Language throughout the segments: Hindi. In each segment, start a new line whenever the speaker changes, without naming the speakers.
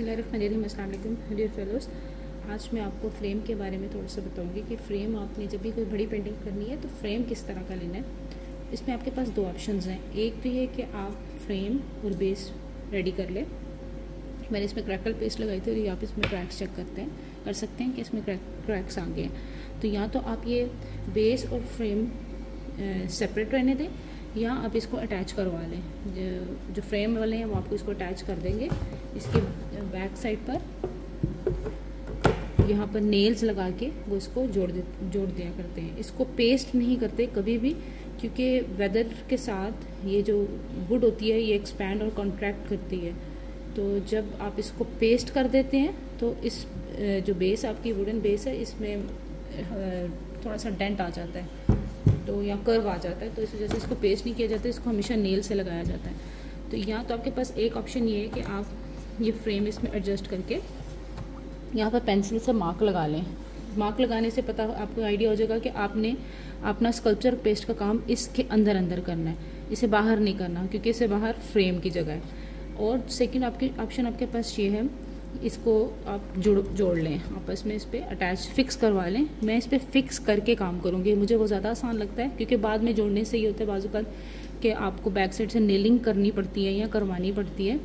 बसमीम डियर फेलोज़ आज मैं आपको फ्रेम के बारे में थोड़ा सा बताऊँगी कि फ़्रेम आपने जब भी कोई बड़ी पेंटिंग करनी है तो फ्रेम किस तरह का लेना है। इसमें आपके पास दो ऑप्शंस हैं। एक तो ये कि आप फ्रेम और बेस रेडी कर लें। मैंने इसमें क्रैकल पेस्ट लगाई थी और ये आप इसमें क्रैक्स चेक करते हैं, कर सकते हैं कि इसमें क्रैक क्रैक्स आ गए हैं। तो या तो आप ये बेस और फ्रेम सेपरेट रहने दें, या आप इसको अटैच करवा लें। जो फ्रेम वाले हैं, वो आपको इसको अटैच कर देंगे। इसके बैक साइड पर, यहाँ पर नेल्स लगा के वो इसको जोड़ दे, जोड़ दिया करते हैं। इसको पेस्ट नहीं करते कभी भी, क्योंकि वेदर के साथ ये जो वुड होती है, ये एक्सपैंड और कॉन्ट्रैक्ट करती है। तो जब आप इसको पेस्ट कर देते हैं तो इस जो बेस आपकी वुडन बेस है, इसमें थोड़ा सा डेंट आ जाता है। तो या कर्व आ जाता है तो इस वजह से इसको पेस्ट नहीं किया जाता, इसको हमेशा नेल से लगाया जाता है। तो यहाँ तो आपके पास एक ऑप्शन ये है कि आप ये फ्रेम इसमें एडजस्ट करके यहाँ पर पेंसिल से मार्क लगा लें। मार्क लगाने से पता आपको आइडिया हो जाएगा कि आपने अपना स्कल्पचर पेस्ट का काम इसके अंदर अंदर करना है। इसे बाहर नहीं करना, क्योंकि इसे बाहर फ्रेम की जगह है। और सेकंड आपके ऑप्शन आपके पास ये है, इसको आप जुड़, जोड़ लें। आपस में इस पर अटैच फिक्स करवा लें। मैं इस पर फिक्स करके काम करूँगी। मुझे वो ज़्यादा आसान लगता है, क्योंकि बाद में जोड़ने से ये होता है बाजू का कि आपको बैक साइड से नेलिंग करनी पड़ती है या करवानी पड़ती है।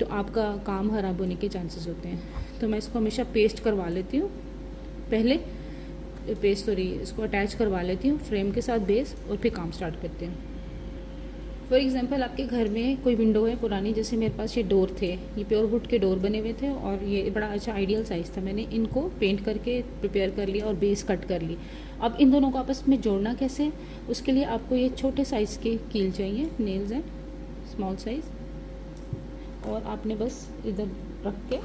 तो आपका काम ख़राब होने के चांसेस होते हैं। तो मैं इसको हमेशा पेस्ट करवा लेती हूँ। पहले पेस्ट सॉरी इसको अटैच करवा लेती हूँ फ्रेम के साथ बेस और फिर काम स्टार्ट करते हैं। फॉर एग्ज़ाम्पल आपके घर में कोई विंडो है पुरानी, जैसे मेरे पास ये डोर थे, ये प्योर वुड के डोर बने हुए थे और ये बड़ा अच्छा आइडियल साइज़ था। मैंने इनको पेंट करके प्रिपेयर कर लिया और बेस कट कर ली। अब इन दोनों को आपस में जोड़ना कैसे? उसके लिए आपको ये छोटे साइज़ के कील चाहिए नेल्स हैं स्मॉल साइज़ और आपने बस इधर रख के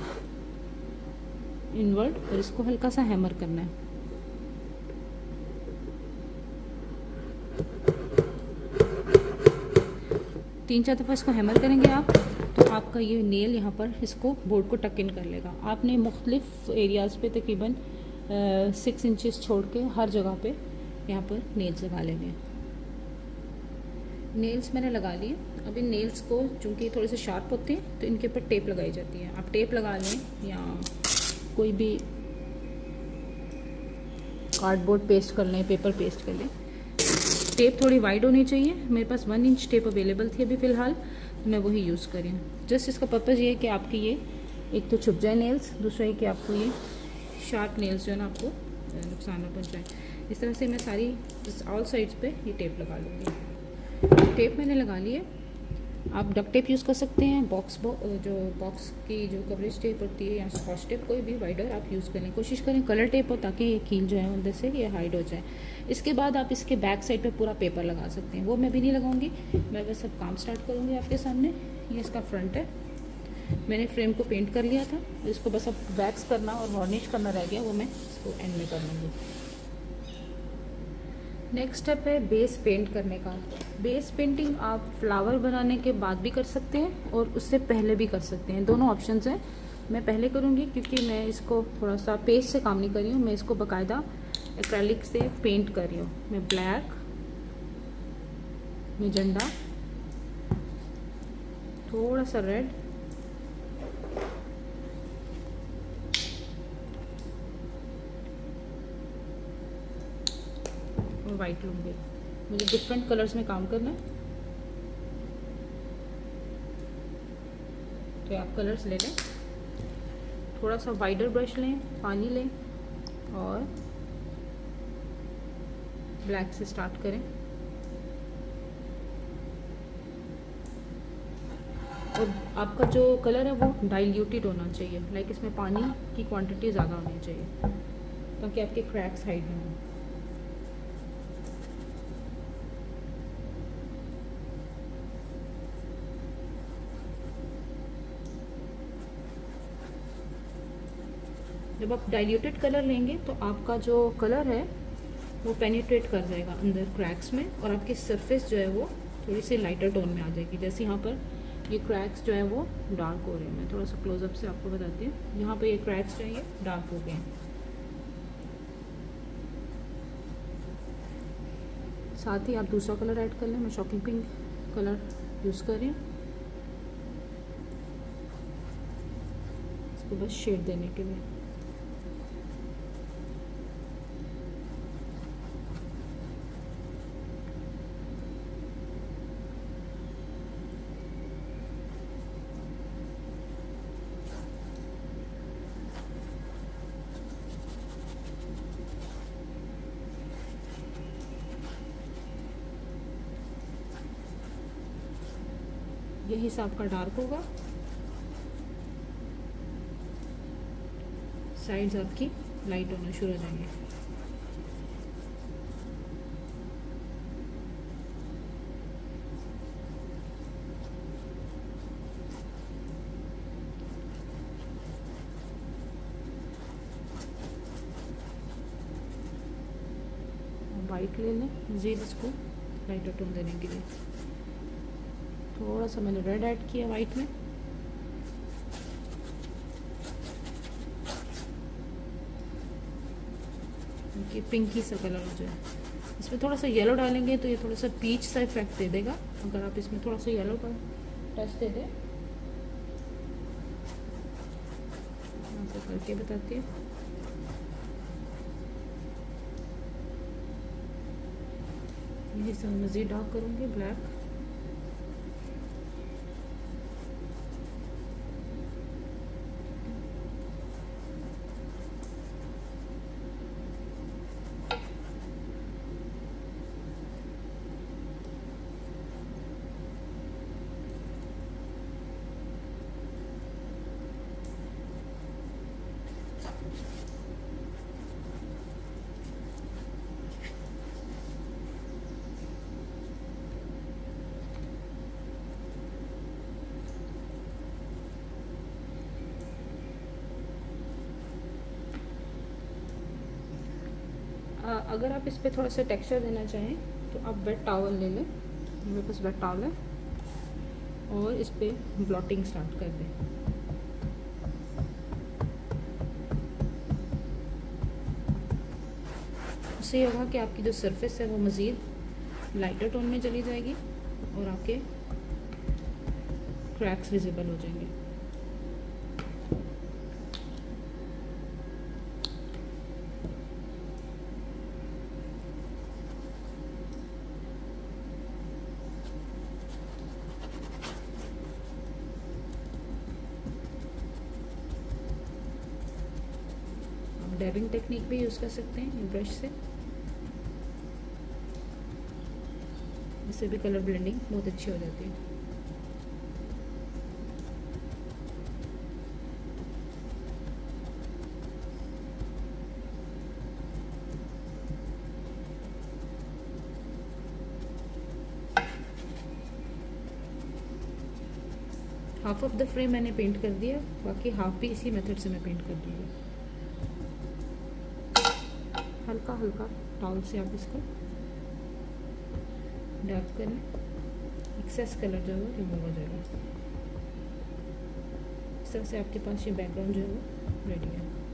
इनवर्ड और इसको हल्का सा हैमर करना है। तीन चार दफ़ा इसको हैमर करेंगे आप तो आपका ये नेल यहाँ पर इसको बोर्ड को टक इन कर लेगा। आपने मुख्तलिफ़ एरियाज़ पे तकरीबन सिक्स इंचज़ छोड़ के हर जगह पे यहाँ पर नेल्स लगा लेंगे नेल्स मैंने लगा लिए। इन नेल्स को चूँकि थोड़े से शार्प होते हैं तो इनके ऊपर टेप लगाई जाती है। आप टेप लगा लें या कोई भी कार्डबोर्ड पेस्ट कर लें पेपर पेस्ट कर लें। टेप थोड़ी वाइड होनी चाहिए। मेरे पास वन इंच टेप अवेलेबल थी अभी फ़िलहाल तो मैं वही यूज़ करी हूँ। जस्ट इसका पर्पज़ ये है कि आपकी ये, एक तो छुप जाए नेल्स दूसरा है कि आपको ये शार्प नेल्स जो है ना आपको नुकसान ना पहुँचाए इस तरह से मैं सारी ऑल साइड्स पे ये टेप लगा लूँगी। टेप मैंने लगा ली है। आप डक टेप यूज़ कर सकते हैं बॉक्स बो, जो बॉक्स की जो कवरेज टेप होती है या स्कॉच टेप कोई भी वाइडर आप यूज़ करें कोशिश करें कलर टेप हो ताकि ये कील जो है अंदर से ये हाइड हो जाए। इसके बाद आप इसके बैक साइड पे पूरा पेपर लगा सकते हैं। वो मैं भी नहीं लगाऊँगी मैं बस अब काम स्टार्ट करूँगी आपके सामने। ये इसका फ्रंट है। मैंने फ्रेम को पेंट कर लिया था। इसको बस अब वैक्स करना और वार्निश करना रह गया वो मैं इसको एंड में कर लूँगी। नेक्स्ट स्टेप है बेस पेंट करने का। बेस पेंटिंग आप फ्लावर बनाने के बाद भी कर सकते हैं और उससे पहले भी कर सकते हैं। दोनों ऑप्शन हैं। मैं पहले करूँगी क्योंकि मैं इसको थोड़ा सा पेस्ट से काम नहीं कर रही हूँ। मैं इसको बाकायदा एक्रेलिक से पेंट कर रही हूँ। मैं ब्लैक मिजेंडा थोड़ा सा रेड वाइट लूँगी मुझे डिफरेंट कलर्स में काम करना है। तो आप कलर्स ले लें। थोड़ा सा वाइडर ब्रश लें, पानी लें और ब्लैक से स्टार्ट करें। और आपका जो कलर है वो डाइल्यूटेड होना चाहिए। लाइक इसमें पानी की क्वांटिटी ज़्यादा होनी चाहिए। ताकि आपके क्रैक्स हाइड ना हो। जब आप डाइल्यूटेड कलर लेंगे तो आपका जो कलर है, वो पेनिट्रेट कर जाएगा अंदर क्रैक्स में और आपकी सरफेस जो है वो थोड़ी सी लाइटर टोन में आ जाएगी। जैसे यहाँ पर ये क्रैक्स जो है वो डार्क हो रहे हैं। मैं थोड़ा सा क्लोजअप से आपको बताती हूँ। यहाँ पर ये क्रैक्स जो है, ये डार्क हो गए हैं। साथ ही आप दूसरा कलर ऐड कर लें। मैं शॉकिंग पिंक कलर यूज़ कर रही हूँ। इसको बस शेड देने के लिए। ये हिसाब का डार्क होगा। साइड्स आपकी लाइट होना शुरू हो जाएँगे। वाइट ले लें मज़ीद इसको लाइटर टोन देने के लिए। थोड़ा सा मैंने रेड ऐड किया वाइट में। कि पिंकी सा कलर हो जाए। इसमें थोड़ा सा येलो डालेंगे तो ये थोड़ा सा पीच सा इफ़ेक्ट दे देगा। अगर आप इसमें थोड़ा सा येलो का टच दे। दें करके बताती हूँ। यही सब मज़ीद डार्क करूँगी ब्लैक अगर आप इस पर थोड़ा सा टेक्सचर देना चाहें तो आप वेट टावल ले लें। मेरे पास वेट टावल है। और इस पर ब्लॉटिंग स्टार्ट कर दें। उससे ये होगा कि आपकी जो सरफेस है, वो मज़ीद लाइटर टोन में चली जाएगी और आपके क्रैक्स विजिबल हो जाएँगे डैबिंग टेक्निक भी यूज़ कर सकते हैं ब्रश से। इससे भी कलर ब्लेंडिंग बहुत अच्छी हो जाती है। हाफ़ ऑफ़ द फ्रेम मैंने पेंट कर दिया, बाकी हाफ़ भी इसी मेथड से मैं पेंट कर दूँगी। हल्का हल्का टाउल से आप इसको डार्क करें। एक्सेस कलर जो है रिमूव हो जाएगा। इस तरह से आपके पास ये बैकग्राउंड जो है वो रेडी है।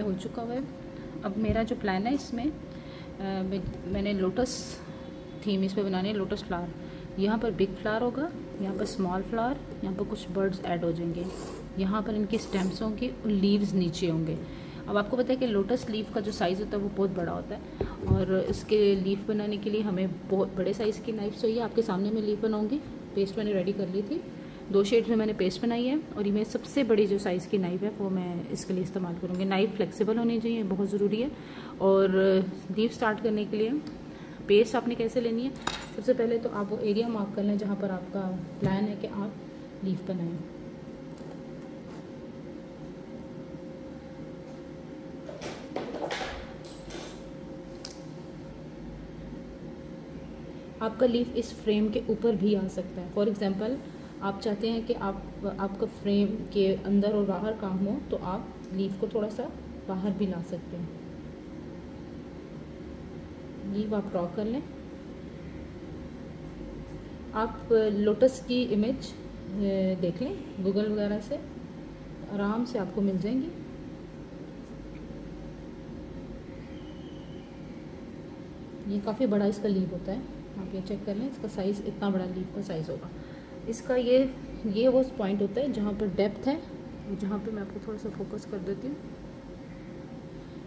ड्राई हो चुका हुआ है। अब मेरा जो प्लान है इसमें मैंने लोटस थीम इस पर बनानी है लोटस फ्लावर यहाँ पर बिग फ्लावर होगा, यहाँ पर स्मॉल फ्लावर यहाँ पर कुछ बर्ड्स ऐड हो जाएँगे। यहाँ पर इनके स्टेम्स होंगे और लीव्स नीचे होंगे। अब आपको पता है कि लोटस लीफ का जो साइज़ होता है वो बहुत बड़ा होता है और इसके लीफ बनाने के लिए हमें बहुत बड़े साइज़ की नाइफ चाहिए। आपके सामने में लीफ बनाऊँगी पेस्ट मैंने रेडी कर ली थी। दो शेड में मैंने पेस्ट बनाई है और ये मेरी सबसे बड़ी जो साइज़ की नाइफ है, वो मैं इसके लिए इस्तेमाल करूँगी। नाइफ फ्लेक्सिबल होनी चाहिए, बहुत ज़रूरी है। और लीफ स्टार्ट करने के लिए पेस्ट आपने कैसे लेनी है? सबसे पहले तो आप वो एरिया मार्क कर लें जहाँ पर आपका प्लान है कि आप लीफ बनाएँ। आपका लीफ इस फ्रेम के ऊपर भी आ सकता है। फॉर एग्ज़ाम्पल आप चाहते हैं कि आप, आपका फ्रेम के अंदर और बाहर काम हो तो आप लीफ को थोड़ा सा बाहर भी ला सकते हैं। लीव आप ड्रॉ कर लें। आप लोटस की इमेज देख लें गूगल वगैरह से। आराम से आपको मिल जाएँगी। ये काफ़ी बड़ा इसका लीव होता है। आप ये चेक कर लें, इसका साइज़ इतना बड़ा लीव का साइज़ होगा। इसका ये ये वो पॉइंट होता है जहाँ पर डेप्थ है, जहाँ पे मैं आपको थोड़ा सा फोकस कर देती हूँ।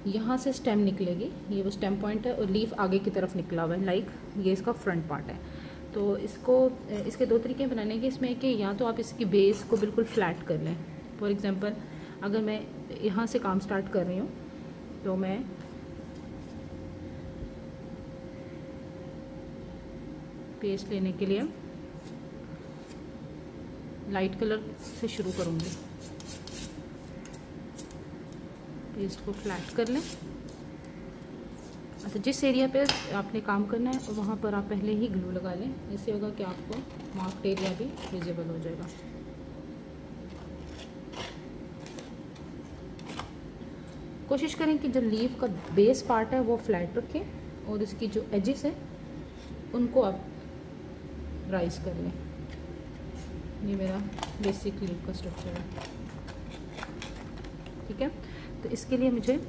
यहाँ से स्टेम निकलेगी, ये वो स्टेम पॉइंट है और लीफ आगे की तरफ़ निकला हुआ है लाइक ये इसका फ्रंट पार्ट है। तो इसको, इसके दो तरीके बनाने के, इसमें कि या तो आप इसकी बेस को बिल्कुल फ्लैट कर लें। फॉर एग्ज़ाम्पल अगर मैं यहाँ से काम स्टार्ट कर रही हूँ तो मैं पेस्ट लेने के लिए लाइट कलर से शुरू करूँगी। पेस्ट को फ्लैट कर लें। अच्छा जिस एरिया पे आपने काम करना है, वहाँ पर आप पहले ही ग्लू लगा लें। इससे होगा कि आपको मार्क्ड एरिया भी विजिबल हो जाएगा। कोशिश करें कि जो लीव का बेस पार्ट है, वो फ्लैट रखें और इसकी जो एजिस हैं, उनको आप राइज कर लें। ये मेरा बेसिक लीव का स्ट्रक्चर है। ठीक है? तो इसके लिए मुझे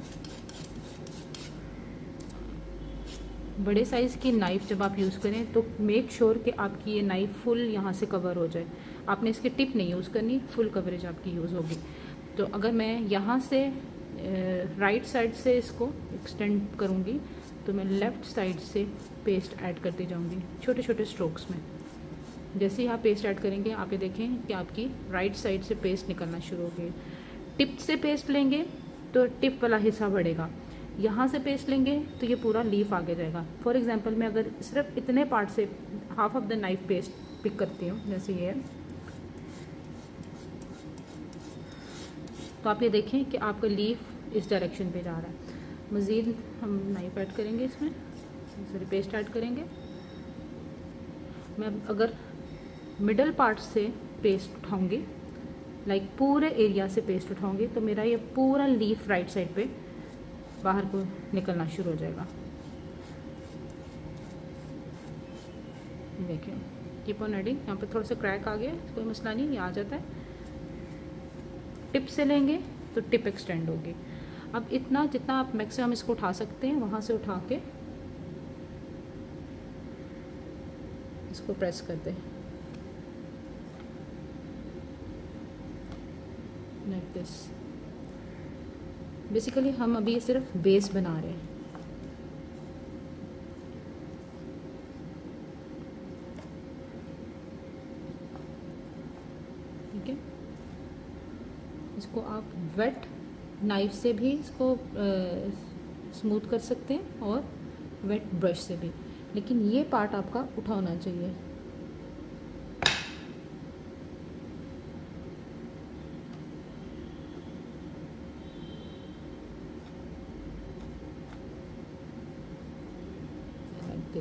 बड़े साइज़ की नाइफ़ जब आप यूज़ करें तो मेक श्योर sure कि आपकी ये नाइफ़ फुल यहाँ से कवर हो जाए। आपने इसकी टिप नहीं यूज़ करनी फुल कवरेज आपकी यूज़ होगी। तो अगर मैं यहाँ से राइट साइड से इसको एक्सटेंड करूँगी तो मैं लेफ़्ट साइड से पेस्ट ऐड करती जाऊँगी छोटे छोटे स्ट्रोक्स में। जैसे ही आप पेस्ट ऐड करेंगे आप ये देखें कि आपकी राइट साइड से पेस्ट निकलना शुरू हो गई टिप से पेस्ट लेंगे तो टिप वाला हिस्सा बढ़ेगा। यहाँ से पेस्ट लेंगे तो ये पूरा लीफ आगे जाएगा। फॉर एग्जांपल मैं अगर सिर्फ़ इतने पार्ट से half of the knife paste pick करती हूँ, जैसे ये तो आप ये देखें कि आपका लीफ इस डायरेक्शन पे जा रहा है। मज़ीद हम नाइफ ऐड करेंगे इसमें। सॉरी पेस्ट ऐड करेंगे। मैं अगर मिडल पार्ट से पेस्ट उठाऊँगी लाइक पूरे एरिया से पेस्ट उठाऊँगी तो मेरा ये पूरा लीफ राइट साइड पे बाहर को निकलना शुरू हो जाएगा। देखिए कीप ऑन एडिंग यहाँ पे थोड़ा सा क्रैक आ गया, कोई मसला नहीं, ये आ जाता है। टिप से लेंगे तो टिप एक्सटेंड होगी। अब इतना जितना आप मैक्सिमम इसको उठा सकते हैं, वहाँ से उठा के इसको प्रेस कर दें लाइक दिस बेसिकली हम अभी सिर्फ़ बेस बना रहे हैं। ठीक है? इसको आप वेट नाइफ से भी इसको स्मूथ कर सकते हैं और वेट ब्रश से भी। लेकिन ये पार्ट आपका उठाना चाहिए।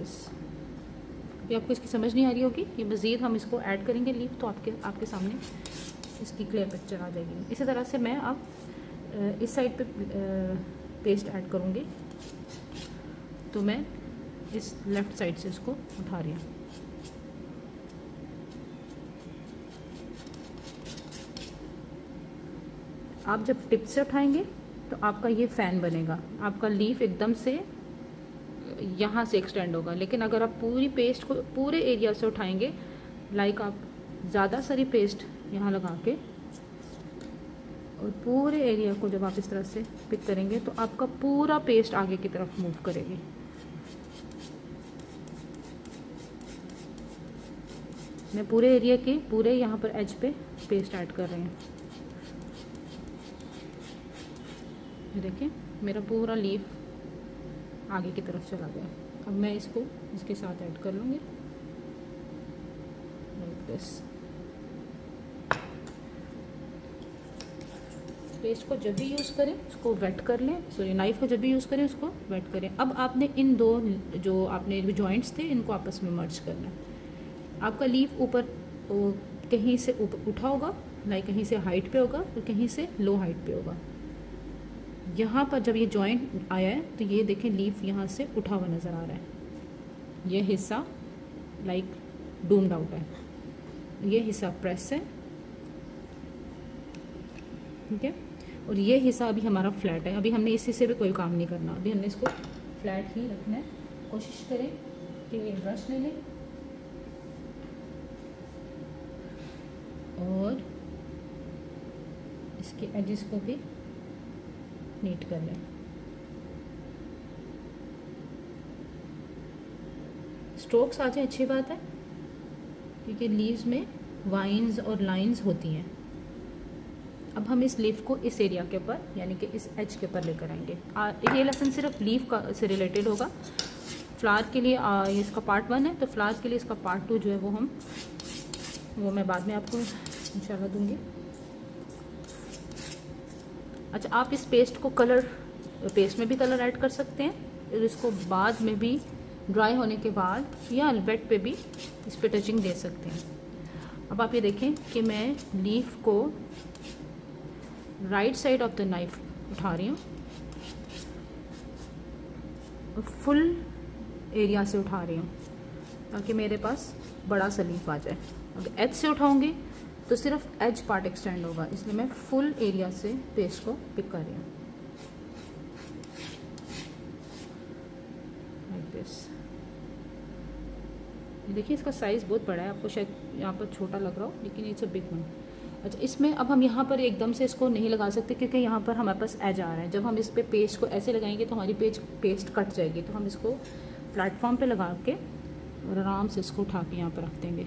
दिस अभी आपको इसकी समझ नहीं आ रही होगी ये मज़ीद हम इसको ऐड करेंगे लीव तो आपके आपके सामने इसकी क्लियर पिक्चर आ जाएगी। इसी तरह से मैं अब इस साइड पे पेस्ट ऐड करूँगी। तो मैं इस लेफ़्ट साइड से इसको उठा रही हूँ। आप जब टिप से उठाएँगे तो आपका ये फ़ैन बनेगा। आपका लीफ एकदम से यहाँ से एक्सटेंड होगा। लेकिन अगर आप पूरी पेस्ट को पूरे एरिया से उठाएँगे लाइक आप ज़्यादा सारी पेस्ट यहाँ लगा के और पूरे एरिया को जब आप इस तरह से पिक करेंगे तो आपका पूरा पेस्ट आगे की तरफ़ मूव करेगी। मैं पूरे एरिया के पूरे यहाँ पर एज पे पेस्ट ऐड कर रही हूँ। देखिए, मेरा पूरा लीफ आगे की तरफ़ चला गया। अब मैं इसको, इसके साथ ऐड कर लूँगी। पेस्ट को जब भी यूज़ करें उसको वेट कर लें। सॉरी नाइफ को जब भी यूज़ करें, उसको वेट करें। अब आपने इन दो, जो आपने जो जॉइंट्स थे, इनको आपस में मर्ज करना है। आपका लीफ ऊपर कहीं से उठा होगा लाइक कहीं से हाइट पे होगा और कहीं से लो हाइट पे होगा। यहाँ पर जब ये जॉइंट आया है तो ये देखें लीफ यहाँ से उठा हुआ नज़र आ रहा है। ये हिस्सा लाइक डूम्ड आउट है। ये हिस्सा प्रेस है। ठीक है? और ये हिस्सा अभी हमारा फ्लैट है। अभी हमने इसी से भी कोई काम नहीं करना। अभी हमने इसको फ्लैट ही रखना है। कोशिश करें कि ये ब्रश ले लें। और इसके एजेस को भी नीट कर लें। स्ट्रोक्स आ जाए अच्छी बात है क्योंकि लीव्स में वाइन्स और लाइंस होती हैं। अब हम इस लीफ को इस एरिया के ऊपर यानी कि इस एज के ऊपर लेकर आएँगे। ये लेसन सिर्फ़ लीफ का से रिलेटेड होगा। फ्लावर के लिए आ, ये इसका पार्ट वन है तो फ्लावर के लिए इसका पार्ट टू जो है वो हम वो मैं बाद में आपको इंशाल्लाह दूँगी। अच्छा आप इस पेस्ट को कलर पेस्ट में भी कलर ऐड कर सकते हैं, और इसको बाद में भी ड्राई होने के बाद या वेट पे भी इस पर टचिंग दे सकते हैं। अब आप ये देखें कि मैं लीफ को right side of the knife उठा रही हूँ, और फुल एरिया से उठा रही हूँ, ताकि मेरे पास बड़ा सा लीफ आ जाए। अगर एच से उठाऊँगी तो सिर्फ़ एज पार्ट एक्सटेंड होगा। इसलिए मैं फुल एरिया से पेस्ट को पिक कर रही हूँ। देखिए, इसका साइज़ बहुत बड़ा है। आपको शायद यहाँ पर छोटा लग रहा हो, लेकिन इट्स अ बिग वन अच्छा इसमें अब हम यहाँ पर एकदम से इसको नहीं लगा सकते, क्योंकि यहाँ पर हमारे पास एज आ रहा है। जब हम इस पर पे पेस्ट को ऐसे लगाएँगे तो हमारी पेज पेस्ट कट जाएगी। तो हम इसको प्लेटफॉर्म पे लगा के और आराम से इसको उठा के यहाँ पर रख देंगे।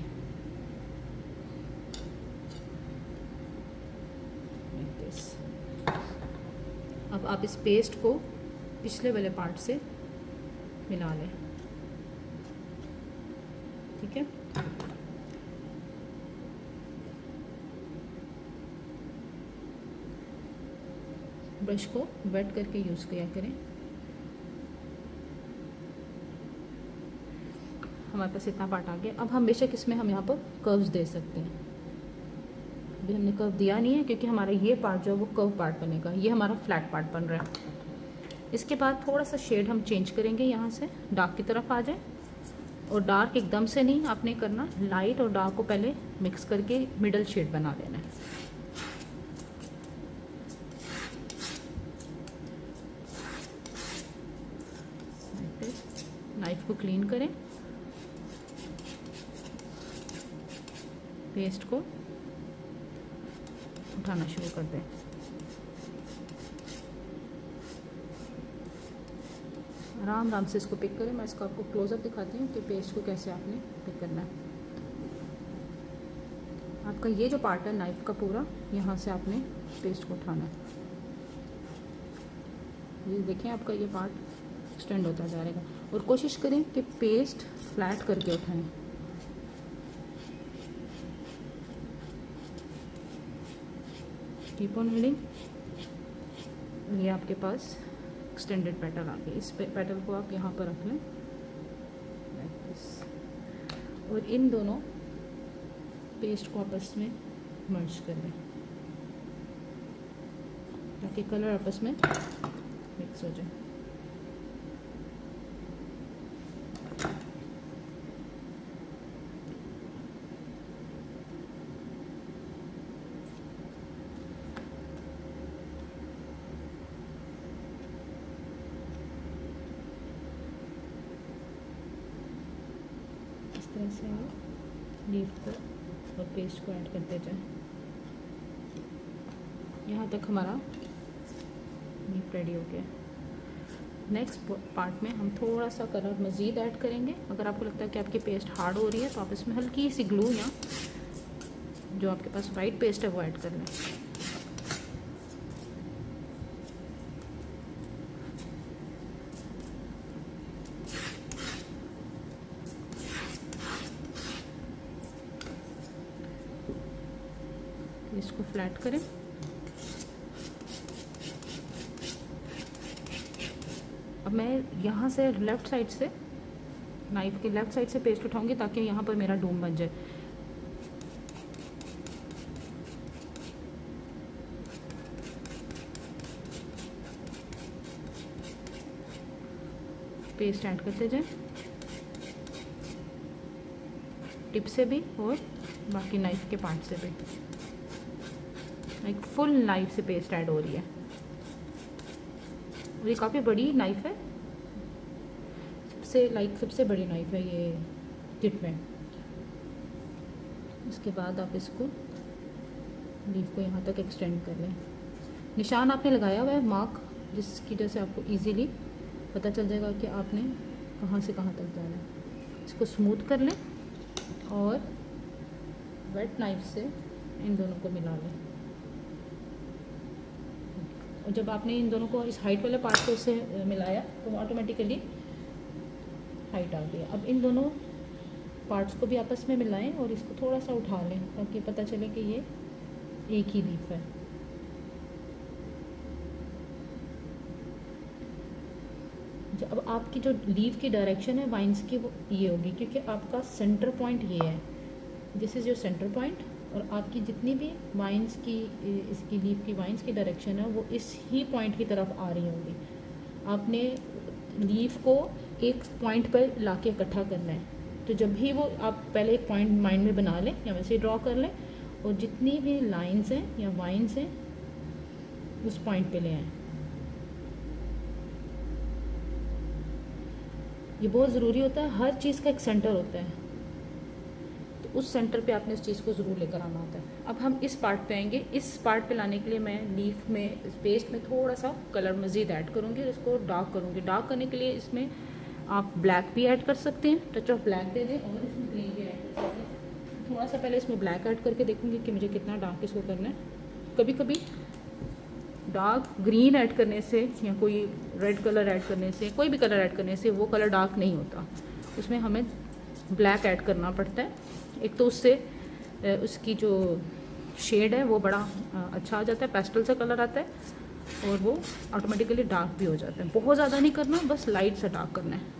अब आप इस पेस्ट को पिछले वाले पार्ट से मिला लें। ठीक है? ब्रश को वेट करके यूज़ किया करें। हमारे पास इतना पार्ट आ गया। अब हम बेशक इसमें हम यहाँ पर कर्व्स दे सकते हैं। अभी हमने कर्व दिया नहीं है, क्योंकि हमारा ये पार्ट जो है वो कर्व पार्ट बनेगा। ये हमारा फ्लैट पार्ट बन रहा है। इसके बाद थोड़ा सा शेड हम चेंज करेंगे यहाँ से। डार्क की तरफ़ आ जाए। और डार्क एकदम से नहीं आपने करना। लाइट और डार्क को पहले मिक्स करके मिडल शेड बना लेना है। नाइफ को क्लीन करें। पेस्ट को। उठाना शुरू कर दें। आराम आराम से इसको पिक करें। मैं इसको आपको क्लोजअप दिखाती हूँ कि पेस्ट को कैसे आपने पिक करना है। आपका ये जो पार्ट है नाइफ का पूरा, यहाँ से आपने पेस्ट को उठाना है। ये देखें आपका ये पार्ट एक्सटेंड होता जाएगा और कोशिश करें कि पेस्ट फ्लैट करके उठाएँ। कीप ऑन रीडिंग ये आपके पास एक्सटेंडेड पेटल आ गई इस पेटल को आप यहाँ पर रख लें। और इन दोनों पेस्ट को आपस में मर्ज कर लें। ताकि कलर आपस में मिक्स हो जाए तरह से आप लीफ को और पेस्ट को ऐड करते जाए यहाँ तक हमारा मीट रेडी हो गया। नेक्स्ट पार्ट में हम थोड़ा सा कलर मज़ीद ऐड करेंगे। अगर आपको लगता है कि आपकी पेस्ट हार्ड हो रही है तो आप इसमें हल्की सी ग्लू या जो आपके पास वाइट पेस्ट है, वो ऐड कर लें इसको फ्लैट करें अब मैं यहाँ से लेफ़्ट साइड से नाइफ के लेफ़्ट साइड से पेस्ट उठाऊँगी ताकि यहाँ पर मेरा डोम बन जाए। पेस्ट ऐड करते जाए। टिप से भी और बाकी नाइफ के पार्ट से भी। एक फुल नाइफ से पेस्ट ऐड हो रही है। और ये काफ़ी बड़ी नाइफ है। सबसे लाइक सबसे बड़ी नाइफ है ये किट में। इसके बाद आप इसको लीफ को यहाँ तक एक्सटेंड कर लें। निशान आपने लगाया हुआ है मार्क जिसकी वजह से आपको इजीली पता चल जाएगा कि आपने कहाँ से कहाँ तक जाना है। इसको स्मूथ कर लें और वेट नाइफ से इन दोनों को मिला लें। और जब आपने इन दोनों को इस हाइट वाले पार्ट को इससे मिलाया तो ऑटोमेटिकली हाइट आ गई अब इन दोनों पार्ट्स को भी आपस में मिलाएँ और इसको थोड़ा सा उठा लें ताकि पता चले कि ये एक ही लीफ है। अब आपकी जो लीव की डायरेक्शन है वाइन्स की वो ये होगी क्योंकि आपका सेंटर पॉइंट ये है। This is your centre point और आपकी जितनी भी वाइन्स की, इसकी लीव की वाइन्स की डायरेक्शन है, वो इस ही पॉइंट की तरफ़ आ रही होगी। आपने लीव को एक पॉइंट पर ला के इकट्ठा करना है। तो जब भी वो आप पहले एक पॉइंट माइंड में बना लें, या वैसे ड्रॉ कर लें, और जितनी भी लाइंस हैं या वाइन्स हैं, उस पॉइंट पे ले आएँ। ये बहुत ज़रूरी होता है, हर चीज़ का एक सेंटर होता है। तो उस सेंटर पे आपने उस चीज़ को ज़रूर लेकर आना होता है। अब हम इस पार्ट पे आएँगे। इस पार्ट पे लाने के लिए मैं लीफ में पेस्ट में थोड़ा सा कलर मज़ीद ऐड करूँगी और इसको डार्क करूँगी। डार्क करने के लिए इसमें आप ब्लैक भी ऐड कर सकते हैं टच ऑफ़ ब्लैक दे दें, और इसमें ग्रीन भी ऐड कर सकते हैं। थोड़ा सा पहले इसमें ब्लैक ऐड करके देखूँगी कि मुझे कितना डार्क इसको करना है। कभी कभी डार्क ग्रीन ऐड करने से या कोई रेड कलर ऐड करने से, कोई भी कलर ऐड करने से वो कलर डार्क नहीं होता। उसमें हमें ब्लैक ऐड करना पड़ता है। एक तो उससे उसकी जो शेड है वो बड़ा अच्छा आ जाता है पेस्टल सा कलर आता है। और वो ऑटोमेटिकली डार्क भी हो जाता है। बहुत ज़्यादा नहीं करना, बस लाइट सा डार्क करना है।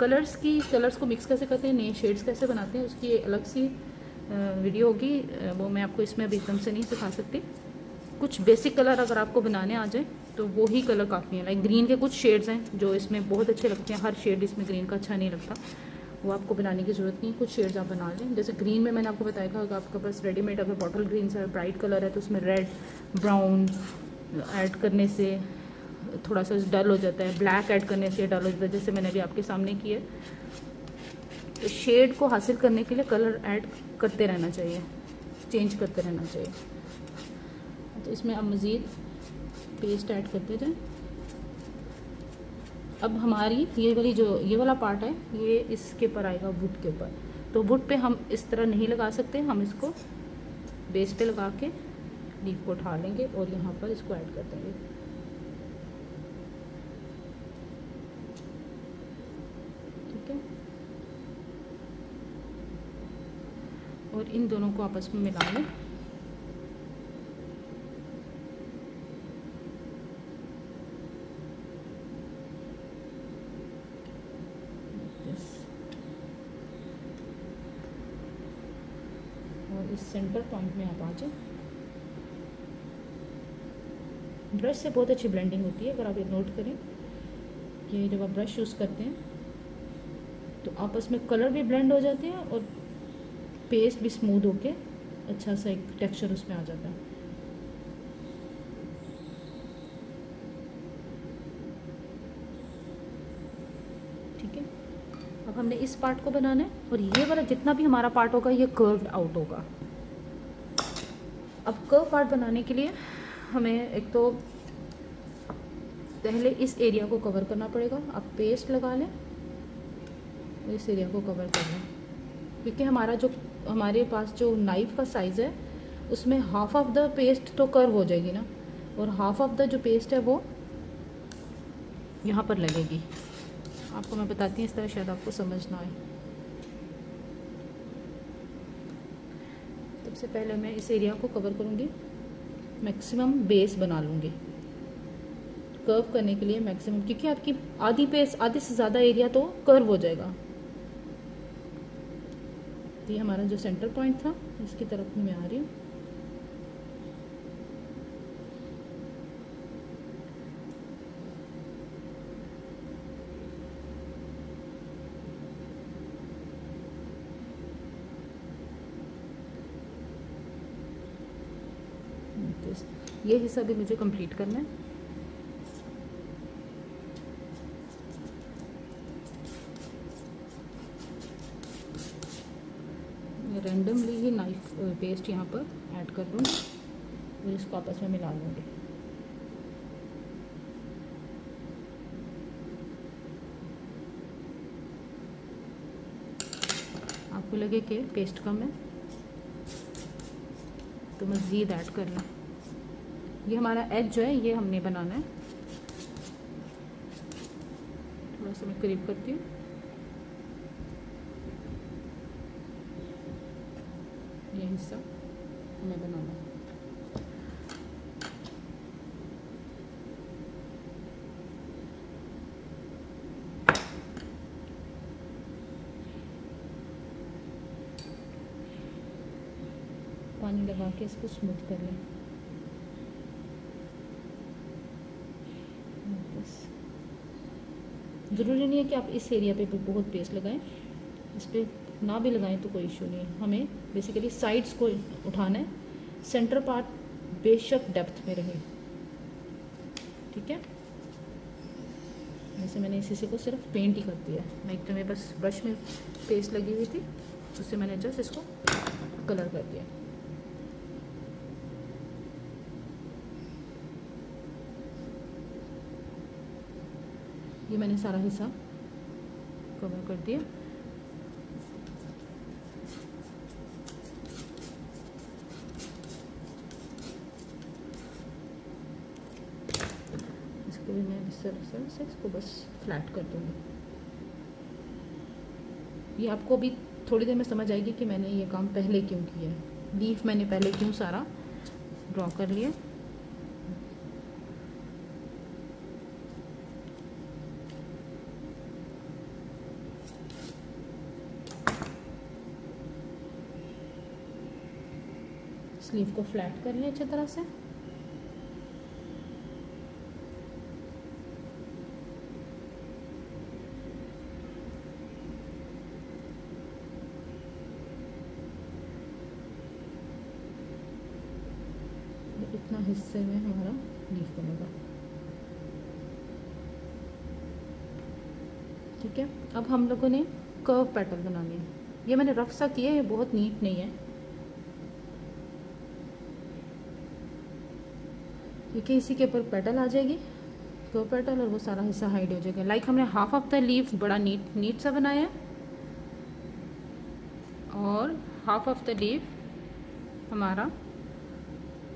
कलर्स की कलर्स को मिक्स कैसे करते हैं? नए शेड्स कैसे बनाते हैं? उसकी अलग सी वीडियो होगी। वो मैं आपको इसमें अभी एकदम से नहीं सिखा सकती। कुछ बेसिक कलर अगर आपको बनाने आ जाए तो वो ही कलर काफ़ी हैं। लाइक ग्रीन के कुछ शेड्स हैं, जो इसमें बहुत अच्छे लगते हैं। हर शेड इसमें ग्रीन का अच्छा नहीं लगता। वो आपको बनाने की ज़रूरत नहीं, कुछ शेड्स आप बना लें। जैसे ग्रीन में मैंने आपको बताया था, अगर आपके पास रेडीमेड अगर बॉटल ग्रीन से ब्राइट कलर है तो उसमें रेड ब्राउन ऐड करने से थोड़ा सा डल हो जाता है। ब्लैक ऐड करने से डल हो जाता है, जैसे मैंने अभी आपके सामने किया शेड को हासिल करने के लिए कलर ऐड करते रहना चाहिए चेंज करते रहना चाहिए। तो इसमें आप मज़ीद पेस्ट ऐड करते जाए। अब हमारी, ये वाली जो, ये वाला पार्ट है, ये इसके ऊपर आएगा वुड के ऊपर। तो वुड पे हम इस तरह नहीं लगा सकते, हम इसको बेस पे लगा के लीफ को उठा लेंगे और यहाँ पर इसको ऐड कर देंगे। ठीक है? और इन दोनों को आपस में मिला लें और इस सेंटर पॉइंट में आप आ जाए ब्रश से बहुत अच्छी ब्लेंडिंग होती है, अगर आप ये नोट करें। कि जब आप ब्रश यूज़ करते हैं तो आपस में कलर भी ब्लेंड हो जाते हैं और पेस्ट भी स्मूथ होके अच्छा सा एक टेक्सचर उसमें आ जाता है। ठीक है? अब हमने इस पार्ट को बनाना है और ये वाला जितना भी हमारा पार्ट होगा, ये कर्व्ड आउट होगा। अब कर्व पार्ट बनाने के लिए हमें एक तो पहले इस एरिया को कवर करना पड़ेगा। आप पेस्ट लगा लें। इस एरिया को कवर कर लें। क्योंकि हमारा जो, हमारे पास जो नाइफ का साइज़ है, उसमें हाफ़ ऑफ़ द पेस्ट तो कर्व हो जाएगी ना? और हाफ़ ऑफ़ द जो पेस्ट है वो यहाँ पर लगेगी। आपको मैं बताती हूँ, इस तरह शायद आपको समझ ना आए। सबसे पहले मैं इस एरिया को कवर करूँगी। मैक्सिमम बेस बना लूँगी। कर्व करने के लिए मैक्सिमम क्योंकि आपकी आधी बेस आधे से ज़्यादा एरिया तो कर्व हो जाएगा। ये हमारा जो सेंटर पॉइंट था, इसकी तरफ़ मैं आ रही हूँ। ये हिस्सा भी मुझे कंप्लीट करना है। रैंडमली ही नाइफ पेस्ट यहाँ पर ऐड कर दूँगी फिर इसको आपस में मिला लूँगी। आपको लगे कि पेस्ट कम है तो मज़ीद ऐड कर लें ये हमारा एज जो है, ये हमने बनाना है। थोड़ा सा मैं करीब करती हूँ। ये हिस्सा हमें बनाना है। पानी लगा के इसको स्मूथ कर लें। ज़रूरी नहीं है कि आप इस एरिया पे भी बहुत पेस्ट लगाएँ। इस पर ना भी लगाएँ तो कोई इशू नहीं है। हमें बेसिकली साइड्स को उठाना है। सेंटर पार्ट बेशक डेप्थ में रहे। ठीक है? वैसे मैंने इसी से को सिर्फ़ पेंट ही कर दिया मैं एक तो मेरे बस ब्रश में पेस्ट लगी हुई थी उससे मैंने जस्ट इसको कलर कर दिया। ये मैंने सारा हिस्सा कवर कर दिया। इसको भी मैं इस तरह से इसको बस फ्लैट कर दूँगी। ये आपको अभी थोड़ी देर में समझ आएगी कि मैंने ये काम पहले क्यों किया है। लीफ मैंने पहले क्यों सारा ड्रॉ कर लिया। स्लीव को फ्लैट कर लें अच्छी तरह से। इतना हिस्से में हमारा लीफ बनेगा। ठीक है? अब हम लोगों ने कर्व पैटर्न बनानी है। ये मैंने रफ सा किया है बहुत नीट नहीं है। क्योंकि इसी के ऊपर पेटल आ जाएगी। तो पेटल और वो सारा हिस्सा हाइड हो जाएगा। लाइक हमने हाफ़ ऑफ़ द लीफ बड़ा नीट नीट सा बनाया है। और हाफ़ ऑफ़ द लीफ हमारा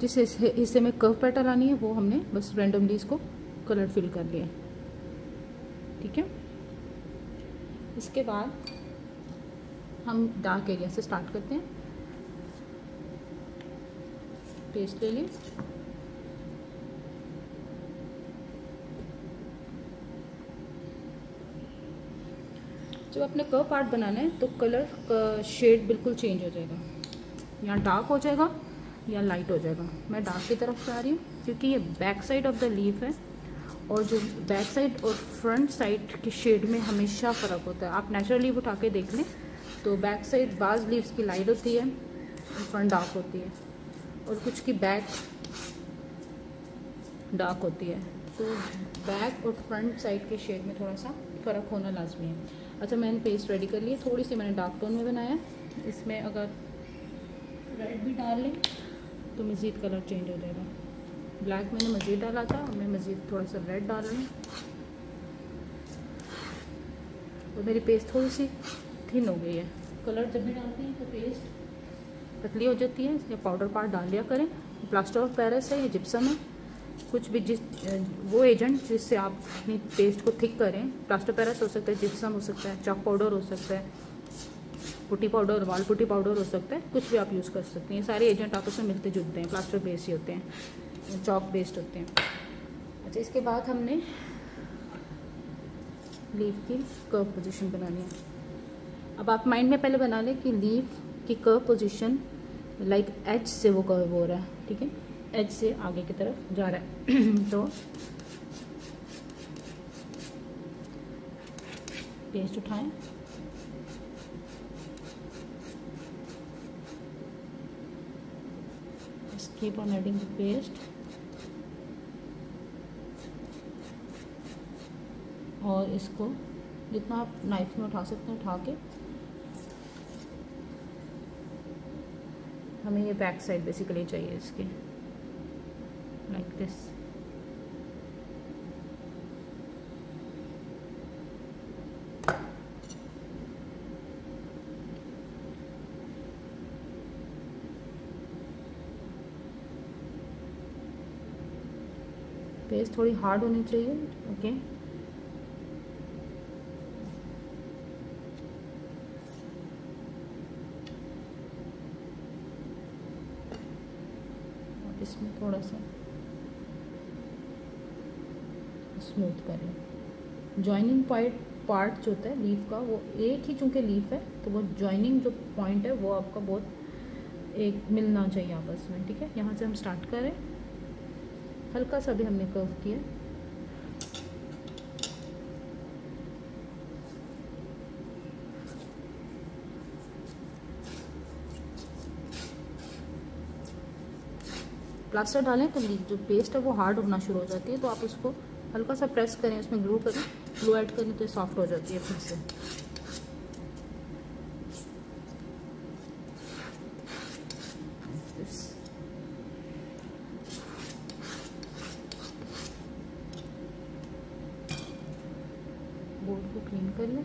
जिस हिस्से में कर्व पेटल आनी है, वो हमने बस रेंडमली इसको कलर फिल कर लिया ठीक है? इसके बाद हम डार्क एरिया से स्टार्ट करते हैं। पेस्ट ले लें। जब अपने कर्व पार्ट बनाना है तो कलर शेड बिल्कुल चेंज हो जाएगा। या डार्क हो जाएगा, या लाइट हो जाएगा। मैं डार्क की तरफ़ जा रही हूँ, क्योंकि ये back side of the leaf है, और जो बैक साइड और फ्रंट साइड के शेड में हमेशा फ़र्क होता है। आप नेचुरल लीव उठा के देख लें तो बैक साइड बाज लीव्स की लाइट होती है और फ्रंट डार्क होती है, और कुछ की बैक डार्क होती है। तो बैक और फ्रंट साइड के शेड में थोड़ा सा फ़र्क होना लाजमी है। अच्छा मैंने पेस्ट रेडी कर ली थोड़ी सी मैंने डार्क टोन में बनाया। इसमें अगर रेड भी डाल लें तो मज़ीद कलर चेंज हो जाएगा। ब्लैक मैंने मज़ीद डाला था मैं मज़ीद थोड़ा सा रेड डाल रही तो मेरी पेस्ट थोड़ी सी थिन हो गई है। कलर जब भी डालते हैं तो पेस्ट पतली हो जाती है। इसलिए पाउडर पार्ट डाल लिया करें। प्लास्टर ऑफ़ पेरिस है, ये जिप्सम है। कुछ भी जिस, वो एजेंट जिससे आप अपनी पेस्ट को थिक करें प्लास्टर पेरिस हो सकता है जिप्सम हो सकता है चॉक पाउडर हो सकता है पुटी पाउडर वाल पुटी पाउडर हो सकता है, कुछ भी आप यूज़ कर सकते हैं। सारे एजेंट आपस में मिलते जुलते हैं प्लास्टर बेस्ड ही होते हैं चॉक बेस्ड होते हैं। अच्छा इसके बाद हमने लीव की कर्व पोजीशन बनानी है। अब आप माइंड में पहले बना लें कि लीव की कर्व पोजीशन लाइक एच से वो कर्व हो रहा है, ठीक है? एच से आगे की तरफ़ जा रहा है। तो पेस्ट उठाएँ। Keep on adding the और इसको जितना आप नाइफ में उठा सकते हैं, उठा के हमें ये बैक साइड बेसिकली चाहिए इसके। लाइक दिस पेस्ट थोड़ी हार्ड होनी चाहिए ओके इसमें थोड़ा सा स्मूथ कर लें जॉइनिंग पॉइंट पार्ट जो होता है लीफ का, वो एक ही चूँकि लीफ है तो वो जॉइनिंग जो पॉइंट है, वो आपका बहुत एक मिलना चाहिए आपस में, ठीक है? यहाँ से हम स्टार्ट करें। हल्का सा भी हमने कर्व किया। प्लास्टर डालें तो जो पेस्ट है, वो हार्ड होना शुरू हो जाती है तो आप उसको हल्का सा प्रेस करें, उसमें ग्लू कर ग्लू ऐड करें तो सॉफ्ट हो जाती है फिर से बोर्ड को क्लीन कर लें